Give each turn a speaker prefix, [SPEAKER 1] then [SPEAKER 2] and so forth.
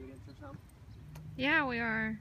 [SPEAKER 1] students or something?
[SPEAKER 2] Yeah, we are.